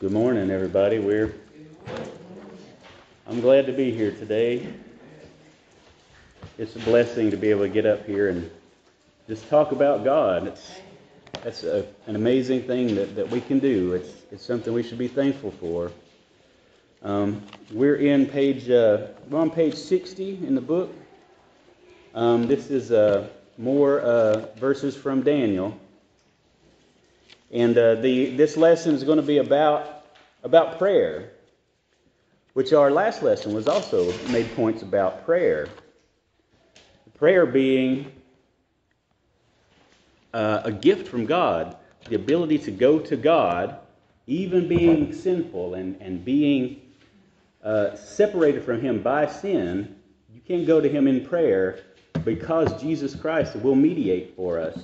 Good morning, everybody. We're I'm glad to be here today. It's a blessing to be able to get up here and just talk about God. It's that's a, an amazing thing that, that we can do. It's it's something we should be thankful for. Um, we're in page uh, we're on page 60 in the book. Um, this is uh, more uh, verses from Daniel. And uh, the, this lesson is going to be about, about prayer, which our last lesson was also made points about prayer. Prayer being uh, a gift from God, the ability to go to God, even being sinful and, and being uh, separated from Him by sin, you can't go to Him in prayer because Jesus Christ will mediate for us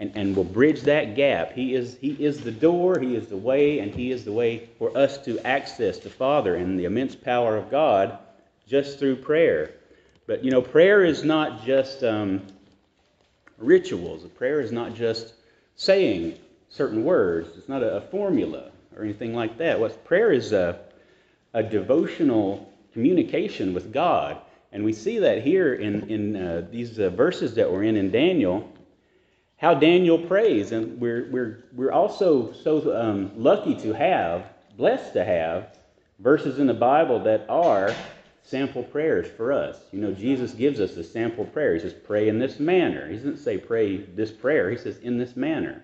and, and will bridge that gap. He is, he is the door, He is the way, and He is the way for us to access the Father and the immense power of God just through prayer. But, you know, prayer is not just um, rituals, prayer is not just saying certain words, it's not a, a formula or anything like that. What prayer is a, a devotional communication with God. And we see that here in, in uh, these uh, verses that we're in in Daniel how Daniel prays. And we're, we're, we're also so um, lucky to have, blessed to have, verses in the Bible that are sample prayers for us. You know, Jesus gives us a sample prayer. He says, pray in this manner. He doesn't say pray this prayer, he says in this manner.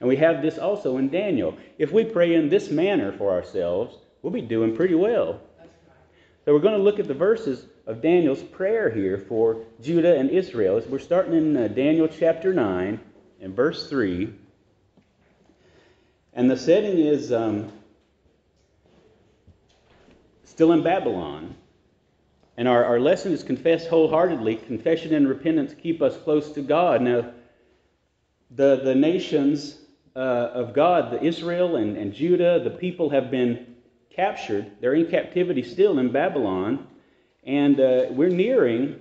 And we have this also in Daniel. If we pray in this manner for ourselves, we'll be doing pretty well. So we're going to look at the verses of Daniel's prayer here for Judah and Israel. We're starting in uh, Daniel chapter 9, in verse 3. And the setting is um, still in Babylon. And our, our lesson is confess wholeheartedly. Confession and repentance keep us close to God. Now, the, the nations uh, of God, the Israel and, and Judah, the people have been captured. They're in captivity still in Babylon. And uh, we're nearing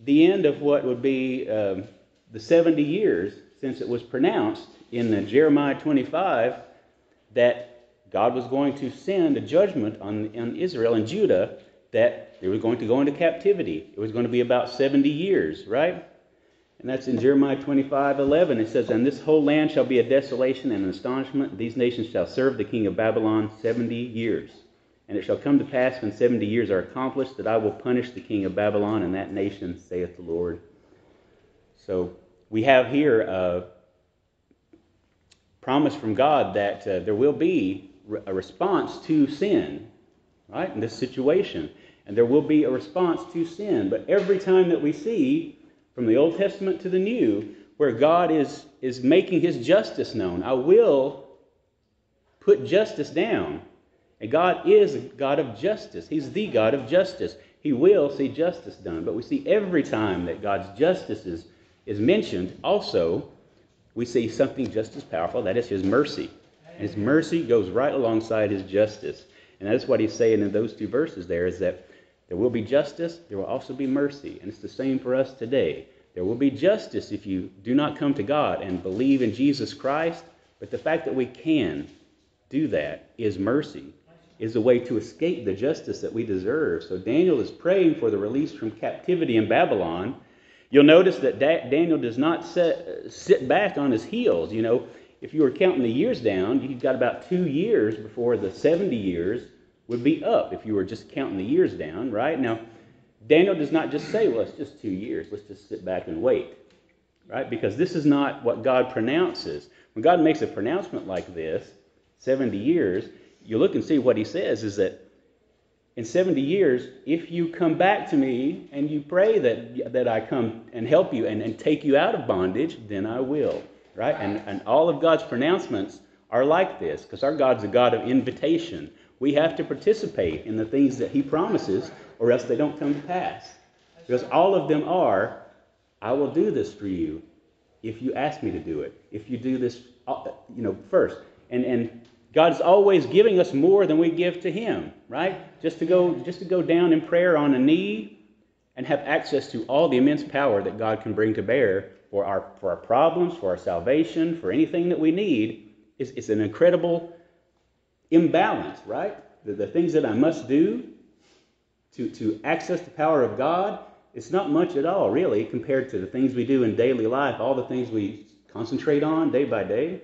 the end of what would be. Um, the 70 years since it was pronounced in Jeremiah 25 that God was going to send a judgment on, on Israel and Judah that they were going to go into captivity. It was going to be about 70 years, right? And that's in Jeremiah 25 11. It says, And this whole land shall be a desolation and an astonishment. These nations shall serve the king of Babylon 70 years. And it shall come to pass when 70 years are accomplished that I will punish the king of Babylon and that nation, saith the Lord. So we have here a promise from God that uh, there will be a response to sin, right, in this situation. And there will be a response to sin. But every time that we see, from the Old Testament to the New, where God is, is making his justice known, I will put justice down. And God is a God of justice. He's the God of justice. He will see justice done. But we see every time that God's justice is is mentioned, also, we see something just as powerful that is his mercy. And his mercy goes right alongside his justice. And that's what he's saying in those two verses there is that there will be justice, there will also be mercy. And it's the same for us today. There will be justice if you do not come to God and believe in Jesus Christ. But the fact that we can do that is mercy, is a way to escape the justice that we deserve. So Daniel is praying for the release from captivity in Babylon You'll notice that Daniel does not set, sit back on his heels. You know, if you were counting the years down, you've got about two years before the 70 years would be up if you were just counting the years down, right? Now, Daniel does not just say, well, it's just two years. Let's just sit back and wait, right? Because this is not what God pronounces. When God makes a pronouncement like this, 70 years, you look and see what he says is that in 70 years, if you come back to me and you pray that, that I come and help you and, and take you out of bondage, then I will. Right? And, and all of God's pronouncements are like this because our God's a God of invitation. We have to participate in the things that He promises or else they don't come to pass. Because all of them are, I will do this for you if you ask me to do it. If you do this, uh, you know, first. And, and God's always giving us more than we give to Him, right? Just to go, just to go down in prayer on a knee and have access to all the immense power that God can bring to bear for our, for our problems, for our salvation, for anything that we need, is, is an incredible imbalance, right? The, the things that I must do to, to access the power of God, it's not much at all, really, compared to the things we do in daily life, all the things we concentrate on day by day.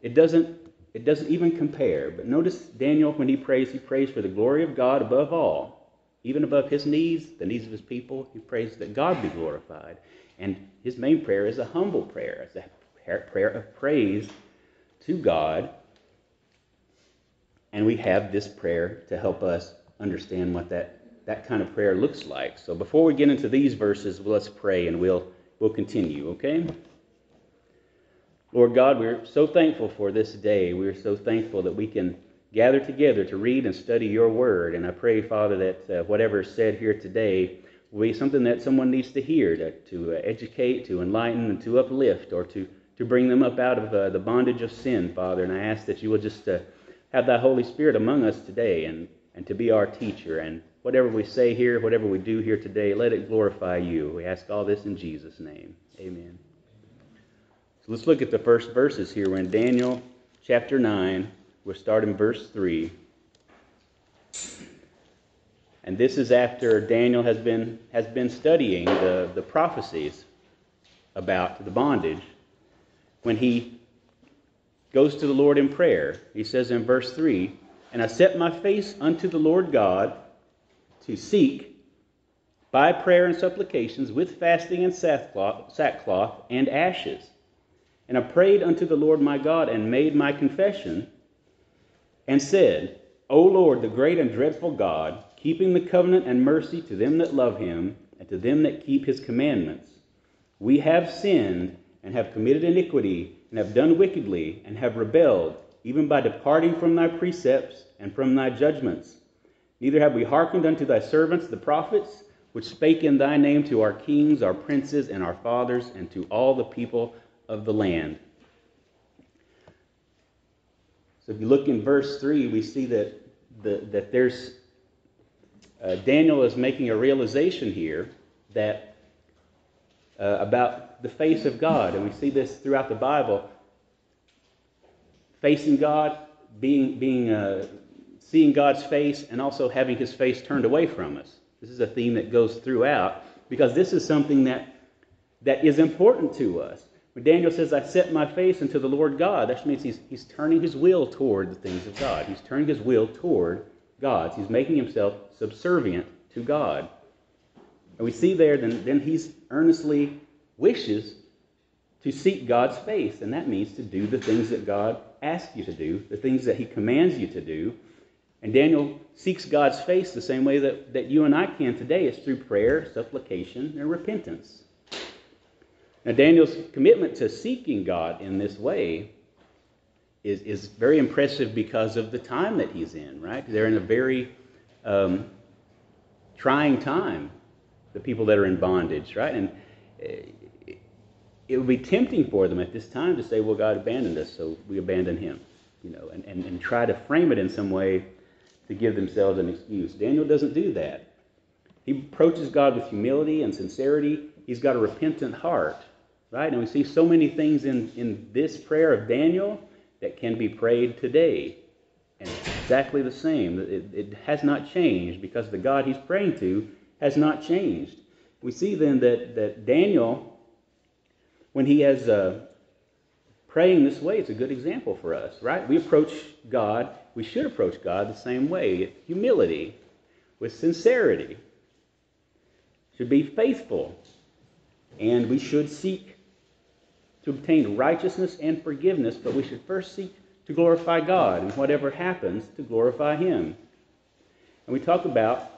It doesn't, it doesn't even compare. But notice Daniel, when he prays, he prays for the glory of God above all. Even above his needs, the needs of his people, he prays that God be glorified. And his main prayer is a humble prayer. It's a prayer of praise to God. And we have this prayer to help us understand what that, that kind of prayer looks like. So before we get into these verses, let's pray and we'll, we'll continue, okay? Lord God, we're so thankful for this day. We're so thankful that we can gather together to read and study your word. And I pray, Father, that uh, whatever is said here today will be something that someone needs to hear to, to uh, educate, to enlighten, and to uplift, or to, to bring them up out of uh, the bondage of sin, Father. And I ask that you will just uh, have thy Holy Spirit among us today and, and to be our teacher. And whatever we say here, whatever we do here today, let it glorify you. We ask all this in Jesus' name. Amen. So let's look at the first verses here. We're in Daniel chapter 9. We'll start in verse 3. And this is after Daniel has been, has been studying the, the prophecies about the bondage. When he goes to the Lord in prayer, he says in verse 3 And I set my face unto the Lord God to seek by prayer and supplications with fasting and sackcloth, sackcloth and ashes and I prayed unto the Lord my God and made my confession and said, O Lord, the great and dreadful God, keeping the covenant and mercy to them that love him and to them that keep his commandments, we have sinned and have committed iniquity and have done wickedly and have rebelled, even by departing from thy precepts and from thy judgments. Neither have we hearkened unto thy servants the prophets, which spake in thy name to our kings, our princes, and our fathers, and to all the people of the land. So if you look in verse 3, we see that, the, that there's uh, Daniel is making a realization here that uh, about the face of God, and we see this throughout the Bible. Facing God, being, being, uh, seeing God's face, and also having His face turned away from us. This is a theme that goes throughout because this is something that that is important to us. When Daniel says, I set my face unto the Lord God, that means he's, he's turning his will toward the things of God. He's turning his will toward God's. He's making himself subservient to God. And we see there, then, then he's earnestly wishes to seek God's face. And that means to do the things that God asks you to do, the things that he commands you to do. And Daniel seeks God's face the same way that, that you and I can today is through prayer, supplication, and repentance. Now, Daniel's commitment to seeking God in this way is, is very impressive because of the time that he's in, right? They're in a very um, trying time, the people that are in bondage, right? And uh, it would be tempting for them at this time to say, well, God abandoned us, so we abandon him, you know, and, and, and try to frame it in some way to give themselves an excuse. Daniel doesn't do that. He approaches God with humility and sincerity. He's got a repentant heart. Right? And we see so many things in, in this prayer of Daniel that can be prayed today. And it's exactly the same. It, it has not changed because the God he's praying to has not changed. We see then that, that Daniel, when he has uh, praying this way, it's a good example for us, right? We approach God, we should approach God the same way humility, with sincerity, should be faithful, and we should seek to obtain righteousness and forgiveness, but we should first seek to glorify God, and whatever happens, to glorify Him. And we talk about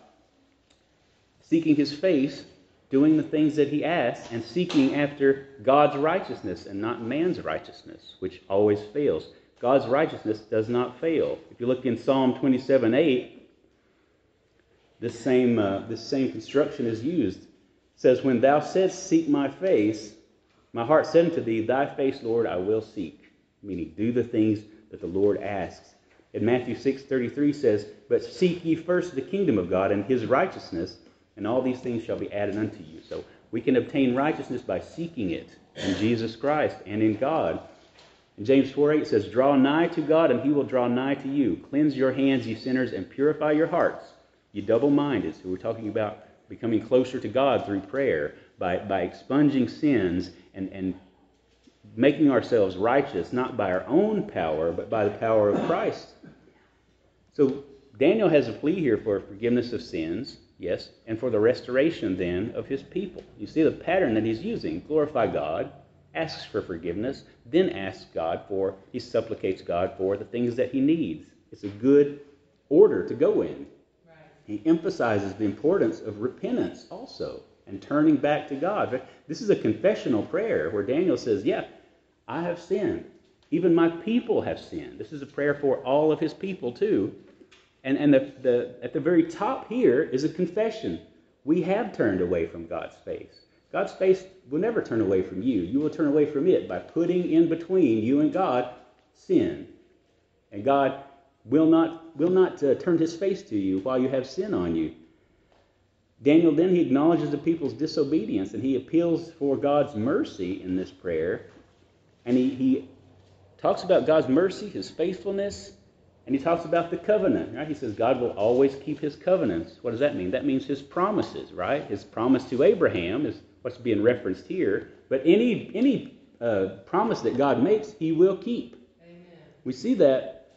seeking His face, doing the things that He asks, and seeking after God's righteousness and not man's righteousness, which always fails. God's righteousness does not fail. If you look in Psalm 27 8, this same, uh, this same construction is used. It says, When thou saidst, Seek my face, my heart said unto thee, Thy face, Lord, I will seek. Meaning, do the things that the Lord asks. And Matthew 6.33 says, But seek ye first the kingdom of God and his righteousness, and all these things shall be added unto you. So we can obtain righteousness by seeking it in Jesus Christ and in God. In James 4 8 says, Draw nigh to God, and he will draw nigh to you. Cleanse your hands, ye sinners, and purify your hearts, ye double minded. So we're talking about becoming closer to God through prayer, by, by expunging sins and, and making ourselves righteous, not by our own power, but by the power of Christ. So Daniel has a plea here for forgiveness of sins, yes, and for the restoration then of his people. You see the pattern that he's using glorify God, asks for forgiveness, then asks God for, he supplicates God for the things that he needs. It's a good order to go in. Right. He emphasizes the importance of repentance also and turning back to God. This is a confessional prayer where Daniel says, Yeah, I have sinned. Even my people have sinned. This is a prayer for all of his people, too. And, and the, the, at the very top here is a confession. We have turned away from God's face. God's face will never turn away from you. You will turn away from it by putting in between you and God sin. And God will not, will not uh, turn his face to you while you have sin on you. Daniel then he acknowledges the people's disobedience and he appeals for God's mercy in this prayer. And he, he talks about God's mercy, his faithfulness, and he talks about the covenant. Right? He says God will always keep his covenants. What does that mean? That means his promises, right? His promise to Abraham is what's being referenced here. But any any uh, promise that God makes, he will keep. Amen. We see that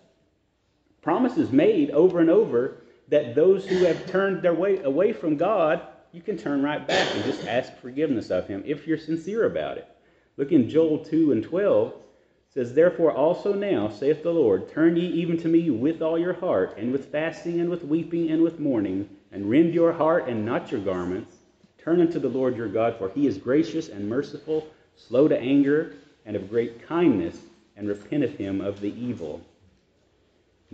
promises made over and over that those who have turned their way away from God, you can turn right back and just ask forgiveness of him if you're sincere about it. Look in Joel 2 and 12 says, Therefore also now, saith the Lord, turn ye even to me with all your heart, and with fasting, and with weeping, and with mourning, and rend your heart and not your garments. Turn unto the Lord your God, for he is gracious and merciful, slow to anger, and of great kindness, and repenteth him of the evil.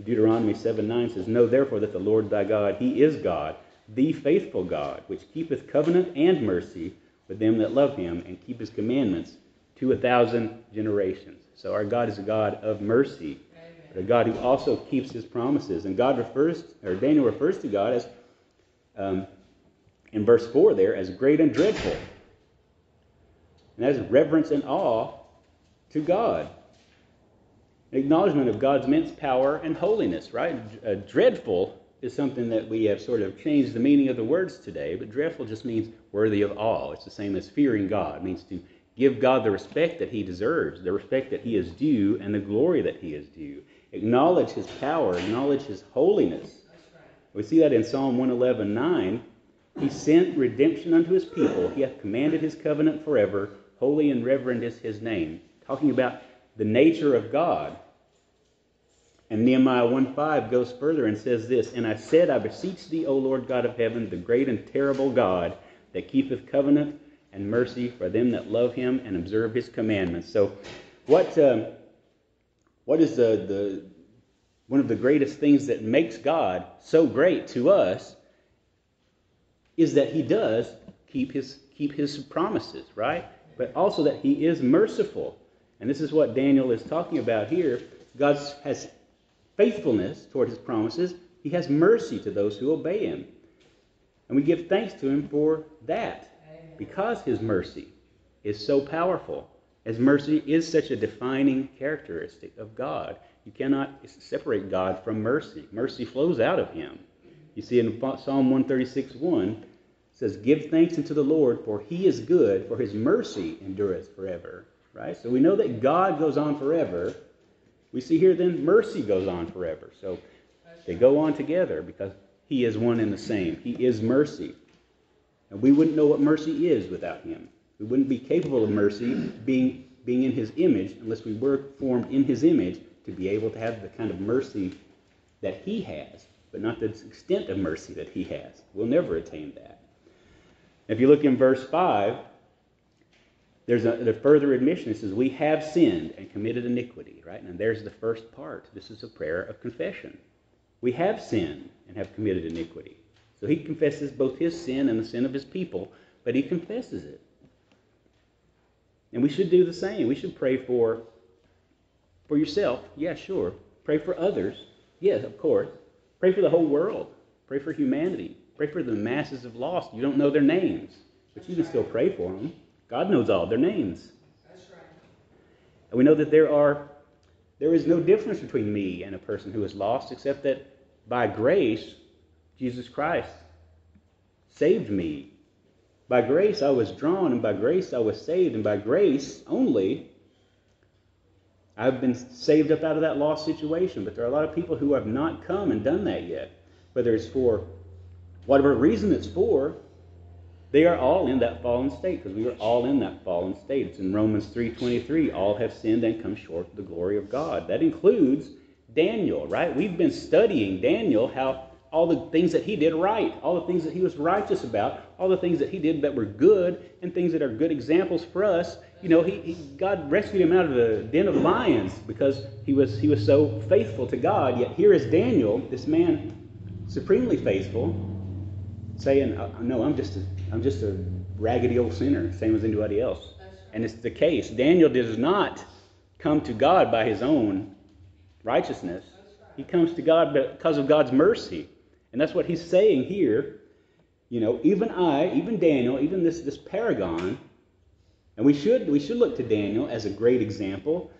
Deuteronomy 7 9 says, Know therefore that the Lord thy God, he is God, the faithful God, which keepeth covenant and mercy with them that love him, and keep his commandments to a thousand generations. So our God is a God of mercy, a God who also keeps his promises. And God refers, or Daniel refers to God as, um, in verse 4 there, as great and dreadful. And that is reverence and awe to God. Acknowledgement of God's immense power and holiness, right? Uh, dreadful is something that we have sort of changed the meaning of the words today, but dreadful just means worthy of awe. It's the same as fearing God. It means to Give God the respect that he deserves, the respect that he is due, and the glory that he is due. Acknowledge his power, acknowledge his holiness. We see that in Psalm 111 9. He sent redemption unto his people. He hath commanded his covenant forever. Holy and reverend is his name. Talking about the nature of God. And Nehemiah 1:5 goes further and says this, And I said, I beseech thee, O Lord God of heaven, the great and terrible God, that keepeth covenant and mercy for them that love him and observe his commandments. So, what, uh, what is the, the, one of the greatest things that makes God so great to us is that he does keep his, keep his promises, right? But also that he is merciful. And this is what Daniel is talking about here. God has faithfulness toward his promises, he has mercy to those who obey him. And we give thanks to him for that because his mercy is so powerful, as mercy is such a defining characteristic of God. You cannot separate God from mercy. Mercy flows out of him. You see in Psalm 136 1 says, Give thanks unto the Lord, for he is good, for his mercy endureth forever. Right? So we know that God goes on forever. We see here then mercy goes on forever. So they go on together because he is one and the same. He is mercy. And we wouldn't know what mercy is without him. We wouldn't be capable of mercy being, being in his image unless we were formed in his image to be able to have the kind of mercy that he has, but not the extent of mercy that he has. We'll never attain that. If you look in verse 5, there's a, a, further admission. It says, We have sinned and committed iniquity, right? And there's the first part. This is a prayer of confession. We have sinned and have committed iniquity. So he confesses both his sin and the sin of his people, but he confesses it. And we should do the same. We should pray for for yourself. Yeah, sure. Pray for others. Yes, of course. Pray for the whole world. Pray for humanity. Pray for the masses of lost. You don't know their names, but you can still pray for them. God knows all their names. That's right. And we know that there are There is no difference between me and a person who is lost, except that by grace, Jesus Christ saved me. By grace I was drawn, and by grace I was saved, and by grace only I've been saved up out of that lost situation. But there are a lot of people who have not come and done that yet. Whether it's for whatever reason it's for, they are all in that fallen state because we are all in that fallen state. It's in Romans 3:23, all have sinned and come short of the glory of God. That includes Daniel, right? We've been studying Daniel how all the things that he did right, all the things that he was righteous about, all the things that he did that were good, and things that are good examples for us. You know, he, he, God rescued him out of the den of lions because he was he was so faithful to God. Yet here is Daniel, this man supremely faithful, saying, uh, "No, I'm just a, I'm just a raggedy old sinner, same as anybody else." And it's the case. Daniel does not come to God by his own righteousness. He comes to God because of God's mercy. And that's what he's saying here. You know, even I, even Daniel, even this, this paragon, and we should, we should look to Daniel as a great example,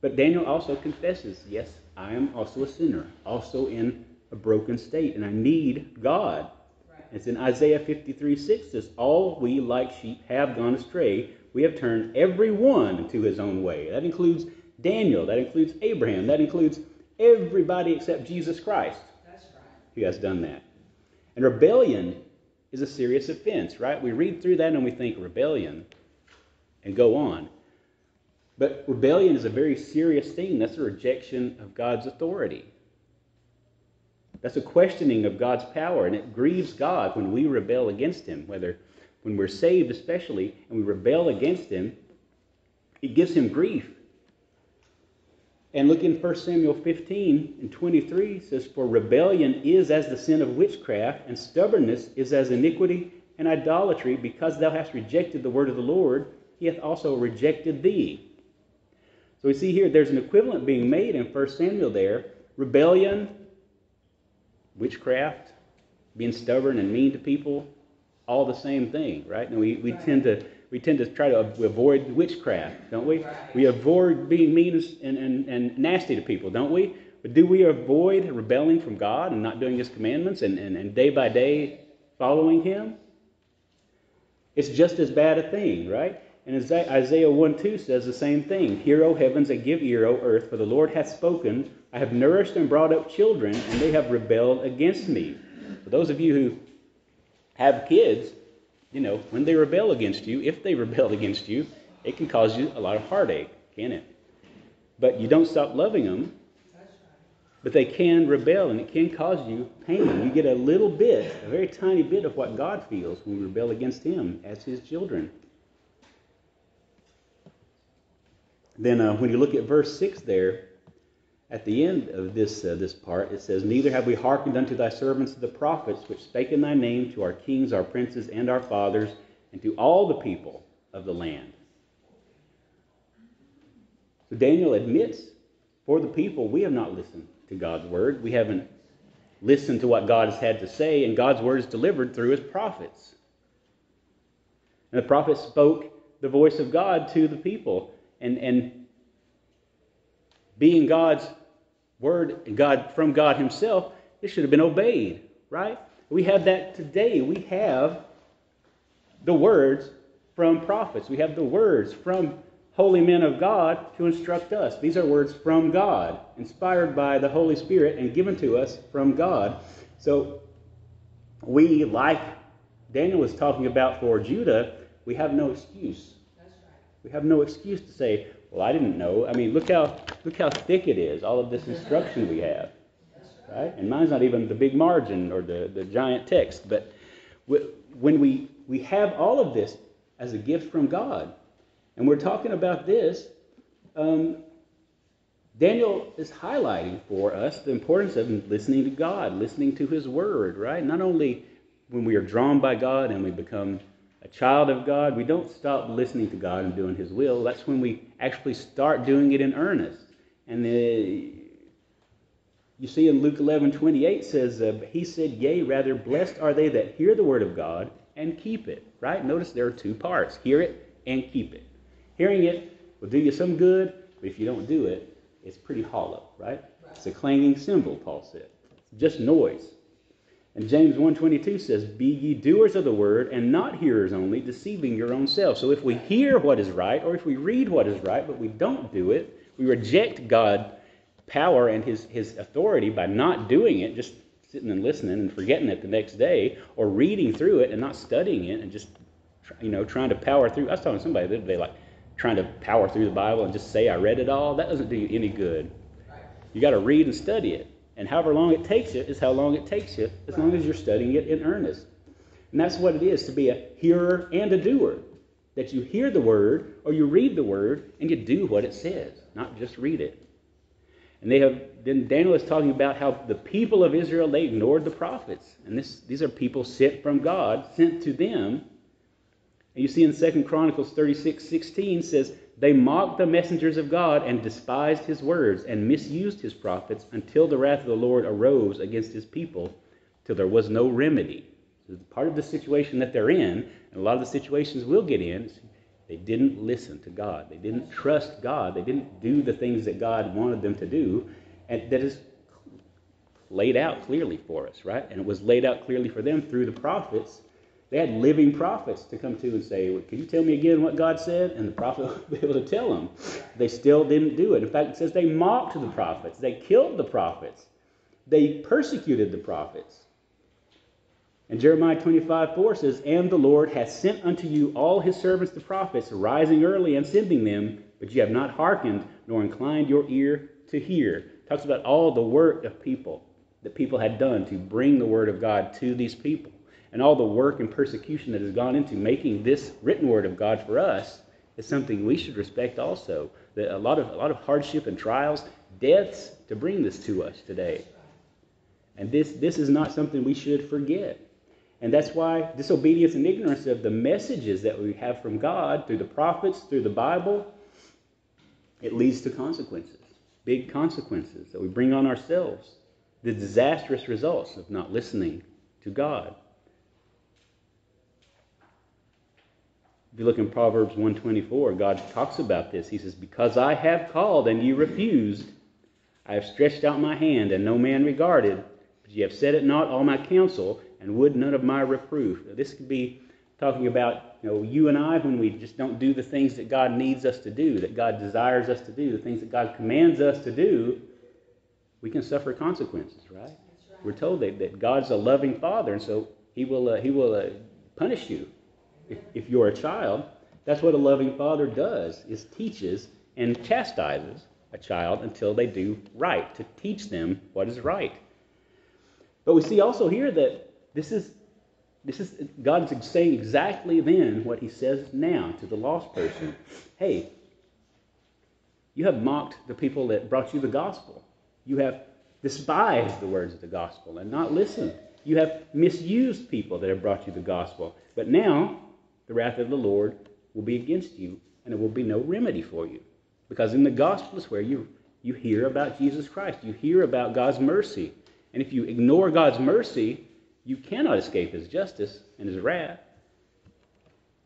but Daniel also confesses, yes, I am also a sinner, also in a broken state, and I need God. It's in Isaiah 53 6 says, All we like sheep have gone astray. We have turned every one to his own way. That includes Daniel, that includes Abraham, that includes everybody except Jesus Christ who has done that. And rebellion is a serious offense, right? We read through that and we think rebellion and go on. But rebellion is a very serious thing. That's a rejection of God's authority. That's a questioning of God's power, and it grieves God when we rebel against Him, whether when we're saved, especially, and we rebel against Him, it gives Him grief. And look in 1 Samuel 15 and 23 says, For rebellion is as the sin of witchcraft, and stubbornness is as iniquity and idolatry, because thou hast rejected the word of the Lord, he hath also rejected thee. So we see here there's an equivalent being made in 1 Samuel there. Rebellion, witchcraft, being stubborn and mean to people, all the same thing, right? And we, we tend to we tend to try to avoid witchcraft, don't we? We avoid being mean and, and, and nasty to people, don't we? But do we avoid rebelling from God and not doing His commandments and, and, and day by day following Him? It's just as bad a thing, right? And Isaiah 1 2 says the same thing Hear, O heavens, and give ear, O earth, for the Lord hath spoken. I have nourished and brought up children, and they have rebelled against me. For those of you who have kids, you know, when they rebel against you, if they rebel against you, it can cause you a lot of heartache, can it? But you don't stop loving them, but they can rebel and it can cause you pain. You get a little bit, a very tiny bit of what God feels when we rebel against Him as His children. Then, uh, when you look at verse 6 there, at the end of this, uh, this part, it says, Neither have we hearkened unto thy servants the prophets, which spake in thy name to our kings, our princes, and our fathers, and to all the people of the land. So Daniel admits, for the people, we have not listened to God's word. We haven't listened to what God has had to say, and God's word is delivered through his prophets. And the prophets spoke the voice of God to the people. And, and being God's word God from God Himself, it should have been obeyed, right? We have that today. We have the words from prophets. We have the words from holy men of God to instruct us. These are words from God, inspired by the Holy Spirit and given to us from God. So we, like Daniel was talking about for Judah, we have no excuse. We have no excuse to say, well, I didn't know. I mean, look how look how thick it is, all of this instruction we have. Right? And mine's not even the big margin or the, the giant text. But when we, we have all of this as a gift from God, and we're talking about this, um, Daniel is highlighting for us the importance of listening to God, listening to His Word, right? Not only when we are drawn by God and we become child of God, we don't stop listening to God and doing His will. That's when we actually start doing it in earnest. And the, you see in Luke 11 28 says, uh, He said, Yea, rather blessed are they that hear the word of God and keep it. Right? Notice there are two parts hear it and keep it. Hearing it will do you some good, but if you don't do it, it's pretty hollow, right? It's a clanging cymbal, Paul said. It's just noise. And James 1.22 says, Be ye doers of the word, and not hearers only, deceiving your own selves. So if we hear what is right, or if we read what is right, but we don't do it, we reject God's power and his, his authority by not doing it, just sitting and listening and forgetting it the next day, or reading through it and not studying it and just, you know, trying to power through. I was talking to somebody the other day, like, trying to power through the Bible and just say I read it all. That doesn't do you any good. You got to read and study it. And however long it takes you is how long it takes you, as long as you're studying it in earnest. And that's what it is to be a hearer and a doer. That you hear the word or you read the word and you do what it says, not just read it. And they have then Daniel is talking about how the people of Israel they ignored the prophets. And this, these are people sent from God, sent to them. And you see in 2 Chronicles 36, 16 says, they mocked the messengers of God and despised his words and misused his prophets until the wrath of the Lord arose against his people, till there was no remedy. Part of the situation that they're in, and a lot of the situations we'll get in, they didn't listen to God. They didn't trust God. They didn't do the things that God wanted them to do. And that is laid out clearly for us, right? And it was laid out clearly for them through the prophets they had living prophets to come to and say, well, Can you tell me again what God said? And the prophet would be able to tell them. They still didn't do it. In fact, it says they mocked the prophets, they killed the prophets, they persecuted the prophets. And Jeremiah 25, 4 says, And the Lord hath sent unto you all his servants the prophets, rising early and sending them, but you have not hearkened, nor inclined your ear to hear. Talks about all the work of people that people had done to bring the word of God to these people and all the work and persecution that has gone into making this written word of God for us is something we should respect also. That a lot of a lot of hardship and trials, deaths to bring this to us today. And this this is not something we should forget. And that's why disobedience and ignorance of the messages that we have from God through the prophets, through the Bible, it leads to consequences, big consequences that we bring on ourselves. The disastrous results of not listening to God. If you look in Proverbs 124, God talks about this. He says, Because I have called and you refused, I have stretched out my hand and no man regarded, but ye have set it not all my counsel and would none of my reproof. Now, this could be talking about you know you and I when we just don't do the things that God needs us to do, that God desires us to do, the things that God commands us to do, we can suffer consequences, right? right. We're told that, that God's a loving Father, and so He will uh, He will uh, punish you if, if you're a child, that's what a loving father does, is teaches and chastises a child until they do right, to teach them what is right. But we see also here that this is this is God is saying exactly then what he says now to the lost person. Hey, you have mocked the people that brought you the gospel. You have despised the words of the gospel and not listened. You have misused people that have brought you the gospel. But now the wrath of the Lord will be against you, and there will be no remedy for you. Because in the gospel is where you, you hear about Jesus Christ. You hear about God's mercy. And if you ignore God's mercy, you cannot escape his justice and his wrath.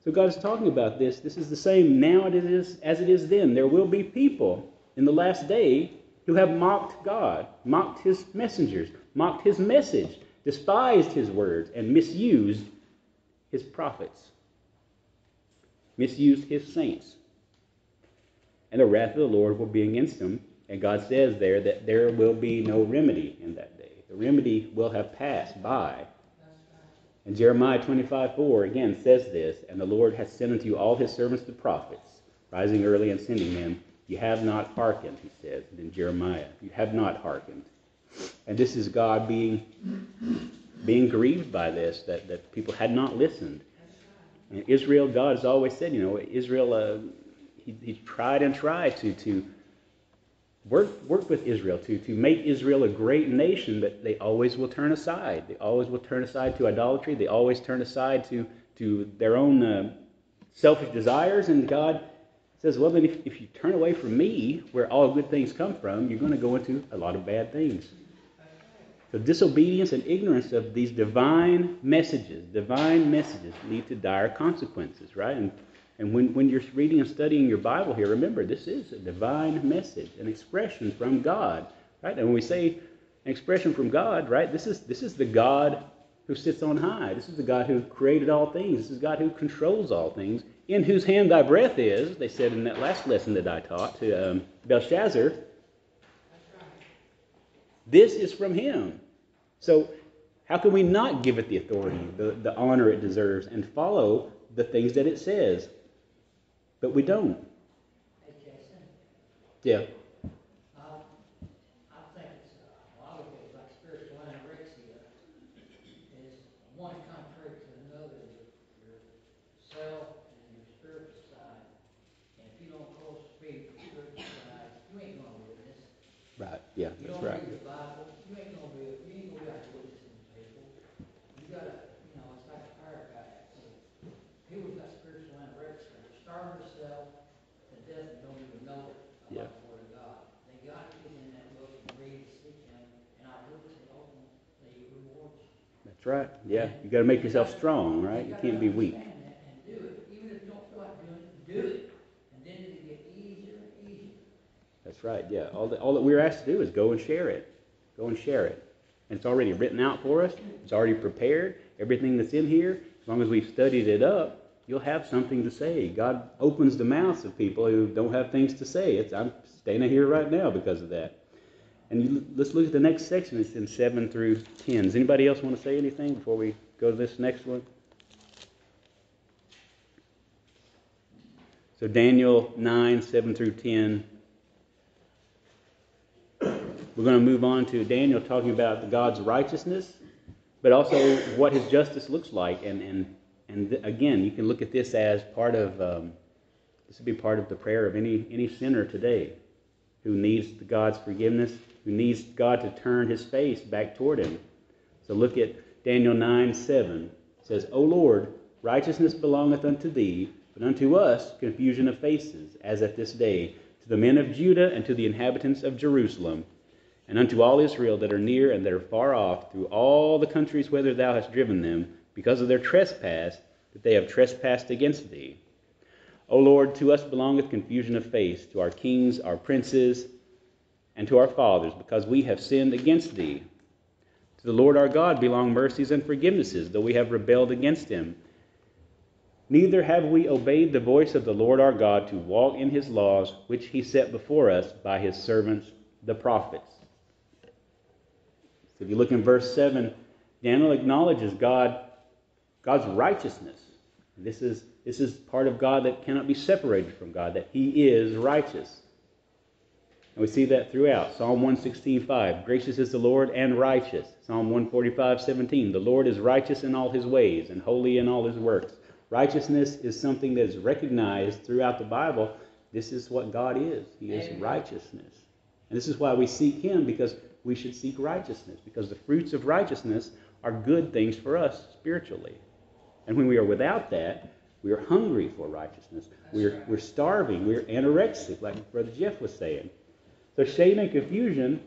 So God is talking about this. This is the same now it is as it is then. There will be people in the last day who have mocked God, mocked his messengers, mocked his message, despised his words, and misused his prophets misused his saints. And the wrath of the Lord will be against them. And God says there that there will be no remedy in that day. The remedy will have passed by. And Jeremiah 25, 4 again says this, And the Lord hath sent unto you all his servants the prophets, rising early and sending them. You have not hearkened, he says in Jeremiah. You have not hearkened. And this is God being, being grieved by this, that, that people had not listened. Israel, God has always said, you know, Israel, uh, he, he tried and tried to, to work, work with Israel, to, to make Israel a great nation, but they always will turn aside. They always will turn aside to idolatry. They always turn aside to, to their own uh, selfish desires. And God says, well, then if, if you turn away from me, where all good things come from, you're going to go into a lot of bad things. So disobedience and ignorance of these divine messages, divine messages lead to dire consequences, right? And And when, when you're reading and studying your Bible here, remember, this is a divine message, an expression from God, right? And when we say an expression from God, right, this is, this is the God who sits on high. This is the God who created all things. This is God who controls all things, in whose hand thy breath is, they said in that last lesson that I taught to um, Belshazzar. This is from him. So, how can we not give it the authority, the, the honor it deserves, and follow the things that it says? But we don't. Yeah. uh, I think it's, uh, well, I look at it like spiritual anorexia, is one contrary to another, your, your self and your spiritual side. And if you don't close speak the spiritual side, you ain't gonna witness. Right. Yeah, You that's don't right. read the Bible, you ain't gonna be, you ain't gonna be out witnessing to people. You gotta, you know, it's like a fire guy, so people got spiritual anorexia, they're starving themselves to death and don't even know it Yeah. about the word of God. They gotta get in that book and read and seek him, and I would say ultimately he rewards you. That's right. Yeah. You got to make yourself strong, right? You can't be weak. understand that And do it, even if you don't feel like doing it, do it, and then it'll get easier and easier. That's right. Yeah. All that, all that we're asked to do is go and share it. Go and share it. And it's already written out for us. It's already prepared. Everything that's in here, as long as we've studied it up, you'll have something to say. God opens the mouths of people who don't have things to say. It's, I'm standing here right now because of that. And you, let's look at the next section. It's in 7 through 10. Does anybody else want to say anything before we go to this next one? So Daniel 9, 7 through 10. We're going to move on to Daniel talking about God's righteousness, but also what his justice looks like. And, and, and th- again, you can look at this as part of, um, this would be part of the prayer of any, any sinner today who needs God's forgiveness, who needs God to turn his face back toward him. So look at Daniel 9, 7. It says, O Lord, righteousness belongeth unto thee, but unto us confusion of faces, as at this day, to the men of Judah and to the inhabitants of Jerusalem and unto all Israel that are near and that are far off, through all the countries whither thou hast driven them, because of their trespass, that they have trespassed against thee. O Lord, to us belongeth confusion of face, to our kings, our princes, and to our fathers, because we have sinned against thee. To the Lord our God belong mercies and forgivenesses, though we have rebelled against him. Neither have we obeyed the voice of the Lord our God to walk in his laws, which he set before us by his servants the prophets. So if you look in verse 7, Daniel acknowledges God, God's righteousness. This is, this is part of God that cannot be separated from God, that He is righteous. And we see that throughout. Psalm 116.5, gracious is the Lord and righteous. Psalm 145.17, the Lord is righteous in all his ways and holy in all his works. Righteousness is something that is recognized throughout the Bible. This is what God is. He is Amen. righteousness. And this is why we seek him, because we should seek righteousness, because the fruits of righteousness are good things for us spiritually. And when we are without that, we are hungry for righteousness. We're, we're starving. We're anorexic, like Brother Jeff was saying. So shame and confusion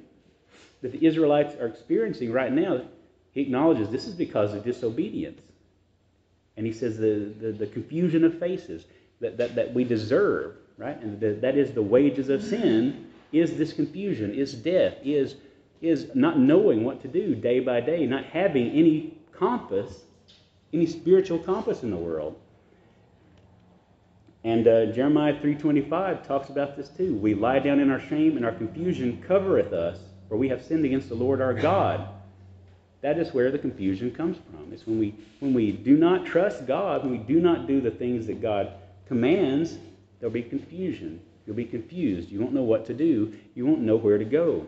that the Israelites are experiencing right now, he acknowledges this is because of disobedience. And he says the, the, the confusion of faces that, that, that we deserve, right? And the, that is the wages of sin is this confusion, is death, is, is not knowing what to do day by day, not having any compass, any spiritual compass in the world. And uh, Jeremiah 3.25 talks about this too. We lie down in our shame, and our confusion covereth us, for we have sinned against the Lord our God. That is where the confusion comes from. It's when we, when we do not trust God, when we do not do the things that God commands, there'll be confusion. You'll be confused. You won't know what to do. You won't know where to go.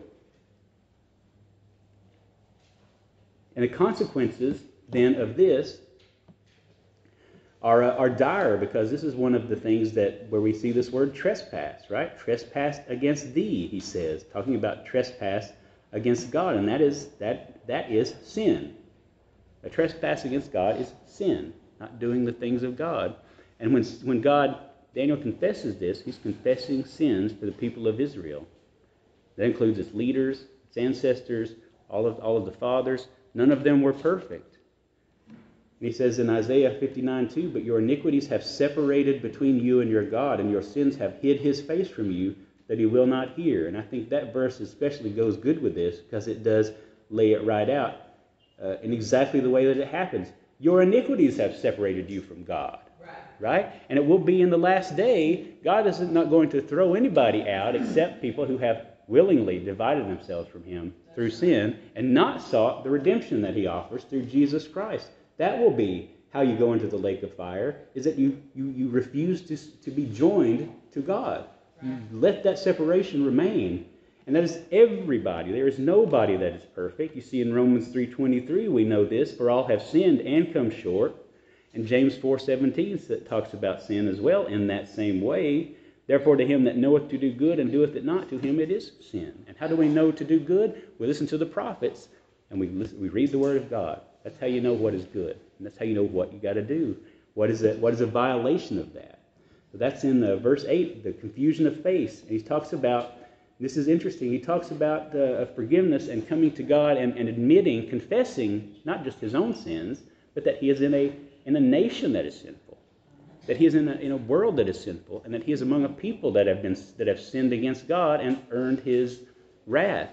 And the consequences then of this are, uh, are dire because this is one of the things that where we see this word trespass, right? Trespass against thee, he says, talking about trespass against God, and that is that that is sin. A trespass against God is sin, not doing the things of God. And when when God Daniel confesses this, he's confessing sins to the people of Israel. That includes its leaders, its ancestors, all of all of the fathers. None of them were perfect. And he says in Isaiah 59 2, But your iniquities have separated between you and your God, and your sins have hid his face from you, that he will not hear. And I think that verse especially goes good with this because it does lay it right out uh, in exactly the way that it happens. Your iniquities have separated you from God. Right. Right? And it will be in the last day, God is not going to throw anybody out except people who have willingly divided themselves from him through sin and not sought the redemption that he offers through Jesus Christ. That will be how you go into the lake of fire, is that you, you, you refuse to, to be joined to God. You let that separation remain. And that is everybody. There is nobody that is perfect. You see in Romans 3.23, we know this, for all have sinned and come short. And James 4.17 talks about sin as well in that same way. Therefore, to him that knoweth to do good and doeth it not, to him it is sin. And how do we know to do good? We listen to the prophets and we, listen, we read the Word of God. That's how you know what is good. And that's how you know what you got to do. What is, a, what is a violation of that? So that's in uh, verse 8, the confusion of face. And he talks about, this is interesting, he talks about uh, forgiveness and coming to God and, and admitting, confessing not just his own sins, but that he is in a, in a nation that is sinful. That he is in a, in a world that is sinful, and that he is among a people that have, been, that have sinned against God and earned his wrath.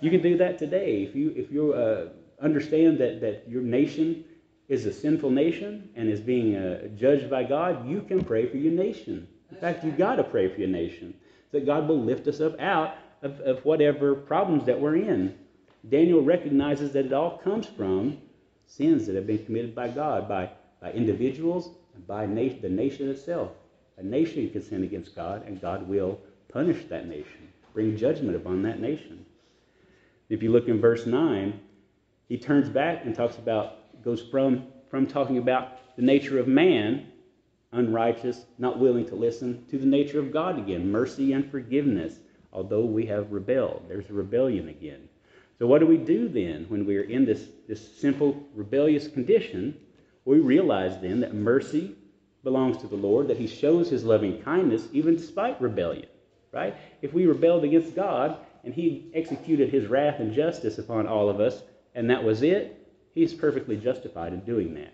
You can do that today. If you, if you uh, understand that, that your nation is a sinful nation and is being uh, judged by God, you can pray for your nation. In fact, you've got to pray for your nation. That God will lift us up out of, of whatever problems that we're in. Daniel recognizes that it all comes from sins that have been committed by God, by, by individuals, and by na- the nation itself. A nation can sin against God, and God will punish that nation, bring judgment upon that nation. If you look in verse 9, he turns back and talks about, goes from, from talking about the nature of man, unrighteous, not willing to listen, to the nature of God again, mercy and forgiveness, although we have rebelled. There's a rebellion again. So, what do we do then when we're in this, this simple rebellious condition? We realize then that mercy belongs to the Lord, that He shows His loving kindness even despite rebellion, right? If we rebelled against God and He executed His wrath and justice upon all of us, and that was it, he's perfectly justified in doing that.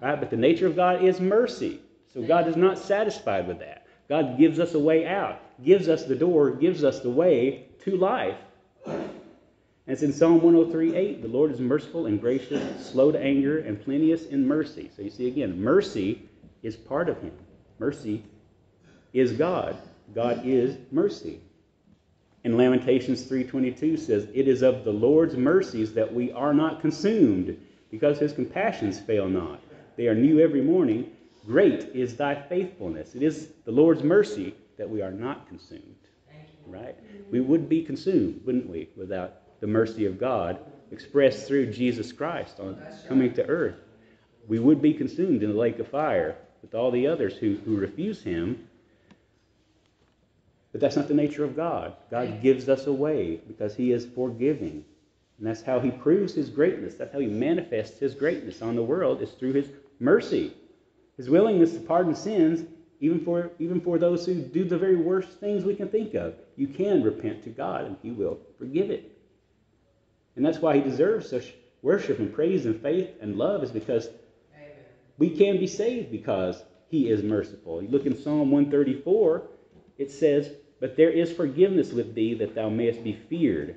Right? But the nature of God is mercy. So God is not satisfied with that. God gives us a way out, gives us the door, gives us the way to life. And it's in Psalm 103 8, the Lord is merciful and gracious, slow to anger, and plenteous in mercy. So you see again, mercy is part of him. Mercy is God. God is mercy. In Lamentations 3:22 says, "It is of the Lord's mercies that we are not consumed, because his compassions fail not. They are new every morning. Great is thy faithfulness." It is the Lord's mercy that we are not consumed. Right? We would be consumed, wouldn't we, without the mercy of God expressed through Jesus Christ on coming to earth. We would be consumed in the lake of fire with all the others who, who refuse him but that's not the nature of God. God gives us a way because He is forgiving. And that's how He proves His greatness. That's how He manifests His greatness on the world, is through His mercy. His willingness to pardon sins, even for, even for those who do the very worst things we can think of. You can repent to God, and He will forgive it. And that's why He deserves such worship and praise and faith and love, is because we can be saved because He is merciful. You look in Psalm 134, it says, but there is forgiveness with thee that thou mayest be feared.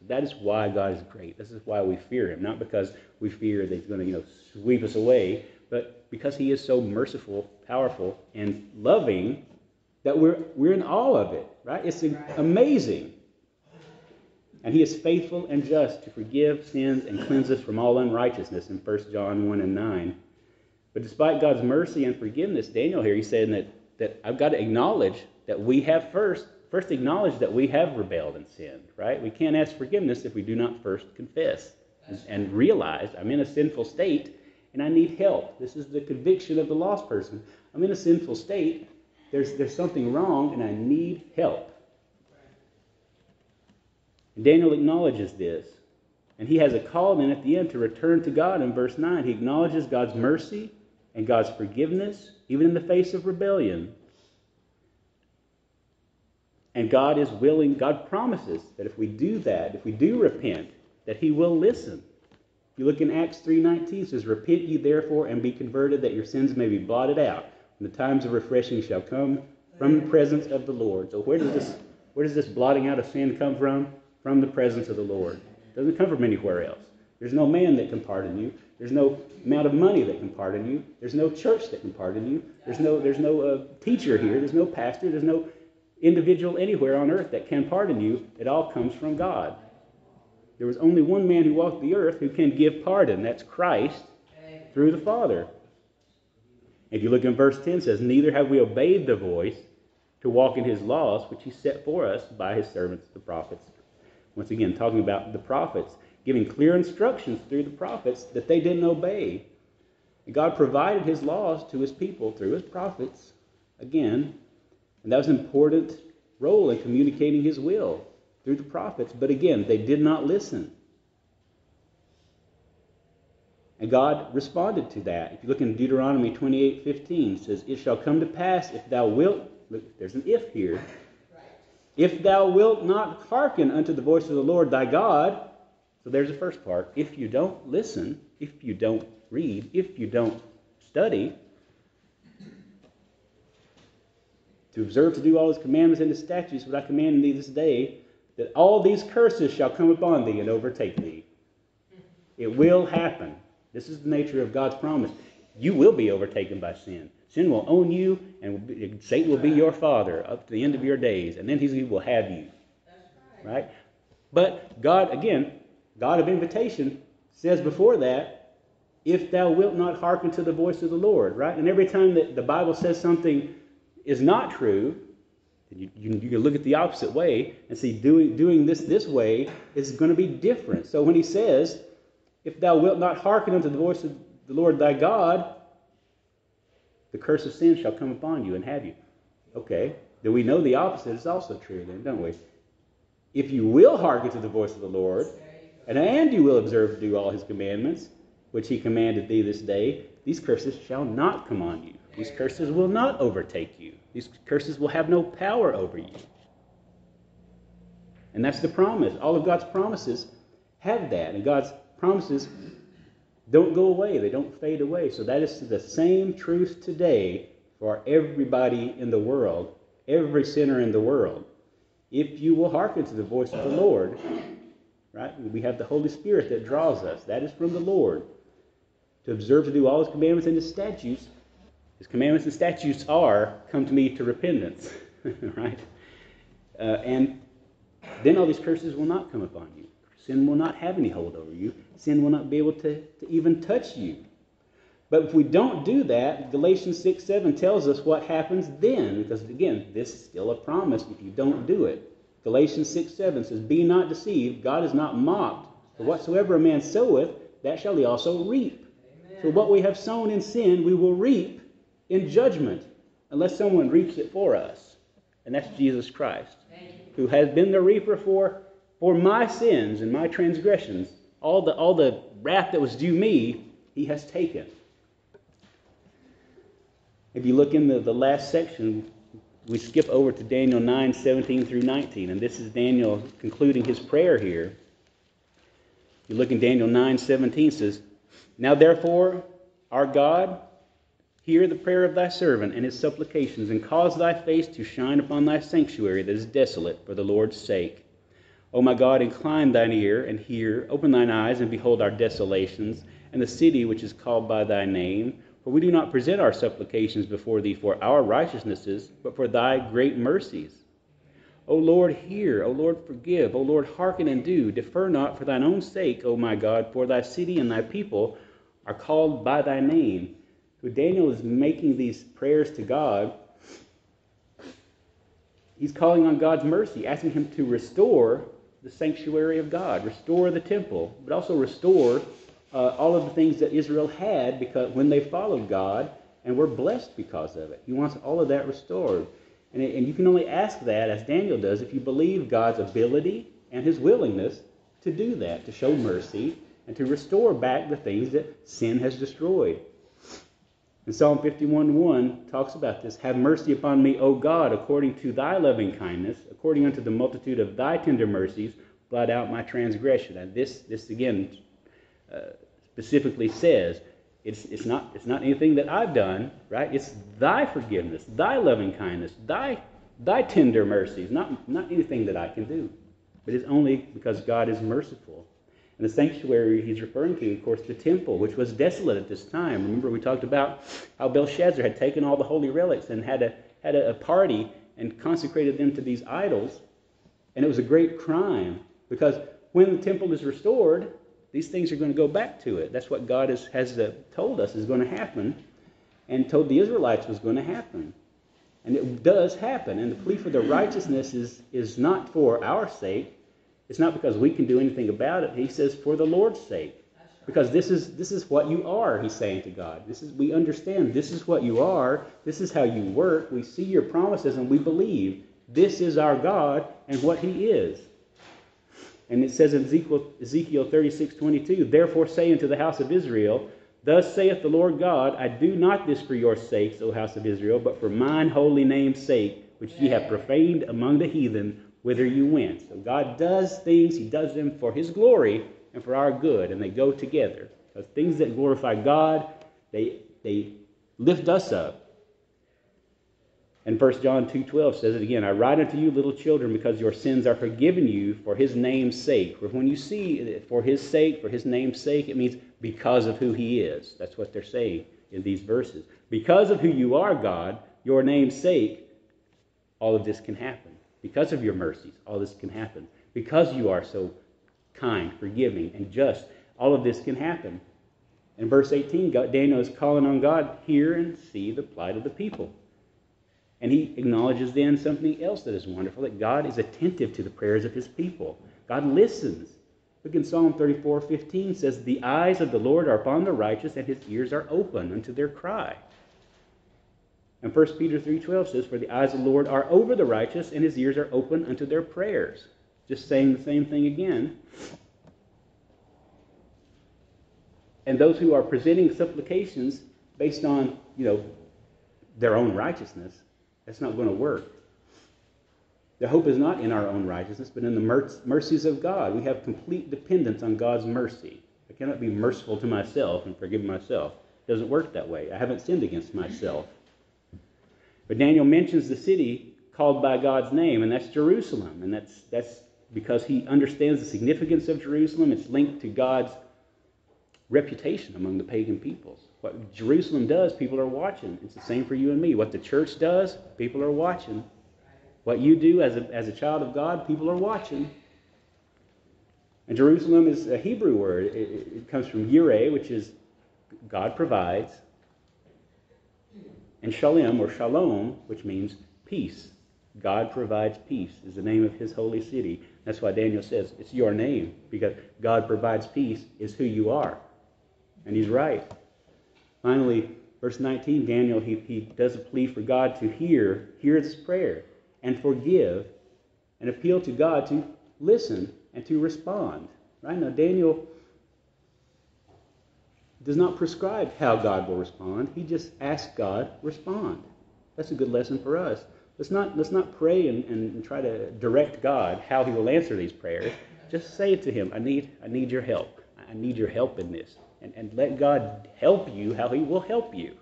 So that is why God is great. This is why we fear him. Not because we fear that he's going to, you know, sweep us away, but because he is so merciful, powerful, and loving that we're, we're in awe of it, right? It's amazing. And he is faithful and just to forgive sins and cleanse us from all unrighteousness in 1 John 1 and 9. But despite God's mercy and forgiveness, Daniel here, he's saying that, that I've got to acknowledge that we have first first acknowledge that we have rebelled and sinned, right? We can't ask forgiveness if we do not first confess and, and realize I'm in a sinful state and I need help. This is the conviction of the lost person. I'm in a sinful state. There's, there's something wrong and I need help. And Daniel acknowledges this. And he has a call then at the end to return to God in verse 9. He acknowledges God's mercy and God's forgiveness, even in the face of rebellion. And God is willing, God promises that if we do that, if we do repent, that He will listen. You look in Acts 3.19, it says, Repent ye therefore and be converted, that your sins may be blotted out. And the times of refreshing shall come from the presence of the Lord. So where does this where does this blotting out of sin come from? From the presence of the Lord. It doesn't come from anywhere else. There's no man that can pardon you. There's no amount of money that can pardon you. There's no church that can pardon you. There's no there's no uh, teacher here. There's no pastor. There's no individual anywhere on earth that can pardon you. It all comes from God. There was only one man who walked the earth who can give pardon. That's Christ through the Father. If you look in verse 10, it says, Neither have we obeyed the voice to walk in his laws, which he set for us by his servants, the prophets. Once again, talking about the prophets, giving clear instructions through the prophets that they didn't obey. God provided his laws to his people through his prophets, again, and that was an important role in communicating his will through the prophets. But again, they did not listen. And God responded to that. If you look in Deuteronomy 28 15, it says, It shall come to pass if thou wilt, look, there's an if here. If thou wilt not hearken unto the voice of the Lord thy God, so there's the first part. If you don't listen, if you don't read, if you don't study, to observe to do all his commandments and his statutes, what I command thee this day, that all these curses shall come upon thee and overtake thee. It will happen. This is the nature of God's promise. You will be overtaken by sin. Sin will own you, and Satan will be your father up to the end of your days, and then he will have you. Right? But God, again, God of invitation, says before that, if thou wilt not hearken to the voice of the Lord, right? And every time that the Bible says something is not true, you, you, you, can look at the opposite way and see doing, doing this this way is going to be different. So when he says, If thou wilt not hearken unto the voice of the Lord thy God, the curse of sin shall come upon you and have you. Okay, then we know the opposite is also true, then, don't we? If you will hearken to the voice of the Lord, and, and you will observe to do all his commandments, which he commanded thee this day, these curses shall not come on you. These curses will not overtake you. These curses will have no power over you. And that's the promise. All of God's promises have that. And God's promises don't go away, they don't fade away. So that is the same truth today for everybody in the world, every sinner in the world. If you will hearken to the voice of the Lord, right? We have the Holy Spirit that draws us. That is from the Lord. To observe to do all his commandments and his statutes, his commandments and statutes are come to me to repentance, right? Uh, and then all these curses will not come upon you. Sin will not have any hold over you. Sin will not be able to, to even touch you. But if we don't do that, Galatians 6 7 tells us what happens then. Because again, this is still a promise if you don't do it. Galatians 6 7 says, Be not deceived, God is not mocked. For whatsoever a man soweth, that shall he also reap. Amen. So what we have sown in sin, we will reap in judgment unless someone reaps it for us. And that's Jesus Christ, who has been the reaper for, for my sins and my transgressions. All the, all the wrath that was due me, he has taken. If you look in the, the last section, we skip over to Daniel 9 17 through 19. And this is Daniel concluding his prayer here. You look in Daniel 9 17 says, Now therefore, our God, Hear the prayer of thy servant and his supplications, and cause thy face to shine upon thy sanctuary that is desolate for the Lord's sake. O my God, incline thine ear and hear, open thine eyes and behold our desolations, and the city which is called by thy name. For we do not present our supplications before thee for our righteousnesses, but for thy great mercies. O Lord, hear. O Lord, forgive. O Lord, hearken and do. Defer not for thine own sake, O my God, for thy city and thy people are called by thy name who Daniel is making these prayers to God, he's calling on God's mercy, asking him to restore the sanctuary of God, restore the temple, but also restore uh, all of the things that Israel had because when they followed God and were blessed because of it. He wants all of that restored. And, and you can only ask that, as Daniel does, if you believe God's ability and his willingness to do that, to show mercy and to restore back the things that sin has destroyed. And Psalm 51:1 talks about this. Have mercy upon me, O God, according to thy loving kindness, according unto the multitude of thy tender mercies, blot out my transgression. And this, this again, uh, specifically says it's, it's, not, it's not anything that I've done, right? It's thy forgiveness, thy loving kindness, thy, thy tender mercies, not, not anything that I can do. But it's only because God is merciful. And the sanctuary he's referring to, of course, the temple, which was desolate at this time. Remember, we talked about how Belshazzar had taken all the holy relics and had a, had a, a party and consecrated them to these idols. And it was a great crime because when the temple is restored, these things are going to go back to it. That's what God has, has uh, told us is going to happen and told the Israelites was going to happen. And it does happen. And the plea for the righteousness is, is not for our sake. It's not because we can do anything about it. He says, for the Lord's sake. Because this is, this is what you are, he's saying to God. This is, we understand this is what you are. This is how you work. We see your promises and we believe this is our God and what he is. And it says in Ezekiel, Ezekiel 36, 22, Therefore say unto the house of Israel, Thus saith the Lord God, I do not this for your sakes, O house of Israel, but for mine holy name's sake, which ye have profaned among the heathen, whither you went. So God does things, He does them for His glory and for our good, and they go together. Because things that glorify God, they, they lift us up. And 1 John 2.12 says it again, I write unto you, little children, because your sins are forgiven you for his name's sake. For when you see for his sake, for his name's sake, it means because of who he is. That's what they're saying in these verses. Because of who you are, God, your name's sake, all of this can happen. Because of your mercies, all this can happen. Because you are so kind, forgiving, and just, all of this can happen. In verse 18, Daniel is calling on God, hear and see the plight of the people. And he acknowledges then something else that is wonderful that God is attentive to the prayers of his people. God listens. Look in Psalm 34 15 says, The eyes of the Lord are upon the righteous, and his ears are open unto their cry. And 1 Peter 3.12 says, For the eyes of the Lord are over the righteous, and his ears are open unto their prayers. Just saying the same thing again. And those who are presenting supplications based on, you know, their own righteousness, that's not going to work. The hope is not in our own righteousness, but in the mercies of God. We have complete dependence on God's mercy. I cannot be merciful to myself and forgive myself. It doesn't work that way. I haven't sinned against myself. But Daniel mentions the city called by God's name, and that's Jerusalem. And that's, that's because he understands the significance of Jerusalem. It's linked to God's reputation among the pagan peoples. What Jerusalem does, people are watching. It's the same for you and me. What the church does, people are watching. What you do as a, as a child of God, people are watching. And Jerusalem is a Hebrew word. It, it comes from yireh, which is God provides, and shalom or shalom, which means peace. God provides peace is the name of his holy city. That's why Daniel says it's your name, because God provides peace is who you are. And he's right. Finally, verse 19, Daniel, he, he does a plea for God to hear, hear this prayer and forgive and appeal to God to listen and to respond. Right now, Daniel does not prescribe how God will respond. He just asks God, respond. That's a good lesson for us. Let's not, let's not pray and, and try to direct God how he will answer these prayers. Just say it to him, I need, I need your help. I need your help in this and, and let God help you how He will help you.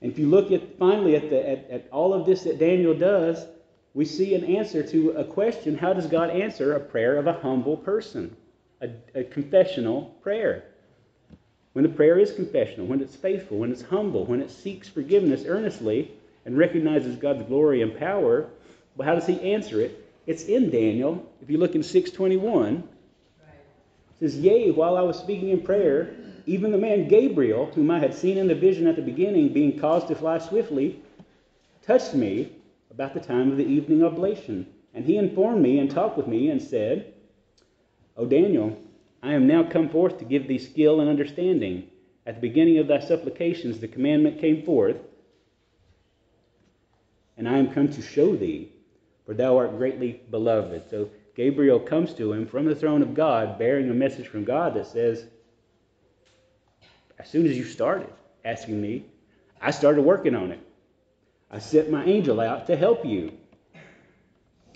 And if you look at finally at, the, at, at all of this that Daniel does, we see an answer to a question how does God answer a prayer of a humble person? A, a confessional prayer. When the prayer is confessional, when it's faithful, when it's humble, when it seeks forgiveness earnestly and recognizes God's glory and power, well, how does he answer it? It's in Daniel. If you look in 621, says, Yea, while I was speaking in prayer, even the man Gabriel, whom I had seen in the vision at the beginning, being caused to fly swiftly, touched me about the time of the evening oblation. And he informed me and talked with me and said, O Daniel, I am now come forth to give thee skill and understanding. At the beginning of thy supplications, the commandment came forth, and I am come to show thee, for thou art greatly beloved. So Gabriel comes to him from the throne of God bearing a message from God that says, As soon as you started asking me, I started working on it. I sent my angel out to help you.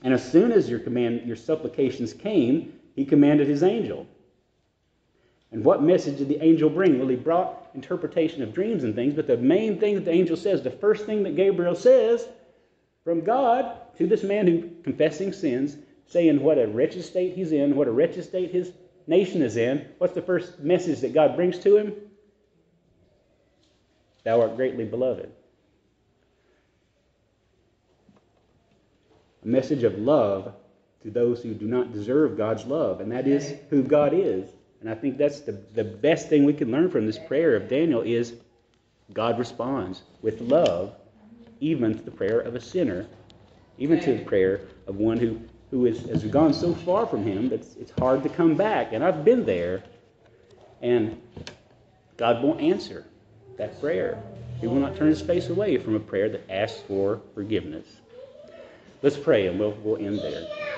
And as soon as your command, your supplications came, he commanded his angel. And what message did the angel bring? Well, he brought interpretation of dreams and things, but the main thing that the angel says, the first thing that Gabriel says from God to this man who confessing sins, saying what a wretched state he's in, what a wretched state his nation is in, what's the first message that God brings to him? Thou art greatly beloved. A message of love to those who do not deserve God's love, and that is who God is. And I think that's the, the best thing we can learn from this prayer of Daniel is God responds with love even to the prayer of a sinner, even to the prayer of one who, who is, has gone so far from him that it's, hard to come back. And I've been there, and God won't answer that prayer. He will not turn his face away from a prayer that asks for forgiveness. Let's pray, and we'll, we'll end there.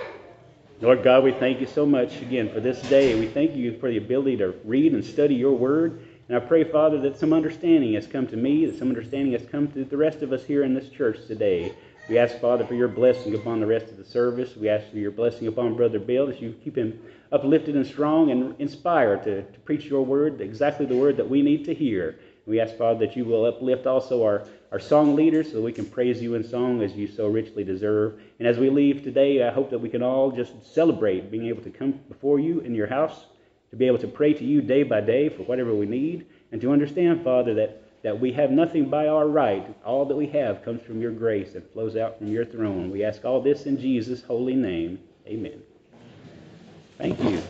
Lord God, we thank you so much again for this day. We thank you for the ability to read and study your word. And I pray, Father, that some understanding has come to me, that some understanding has come to the rest of us here in this church today. We ask, Father, for your blessing upon the rest of the service. We ask for your blessing upon Brother Bill as you keep him uplifted and strong and inspired to, to preach your word, exactly the word that we need to hear. We ask, Father, that you will uplift also our, our song leaders so that we can praise you in song as you so richly deserve. And as we leave today, I hope that we can all just celebrate being able to come before you in your house, to be able to pray to you day by day for whatever we need, and to understand, Father, that, that we have nothing by our right. All that we have comes from your grace and flows out from your throne. We ask all this in Jesus' holy name. Amen. Thank you.